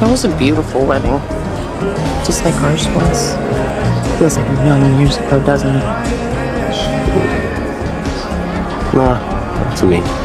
That was a beautiful wedding. Just like ours was. Feels like a million years ago, doesn't it? Nah, not to me.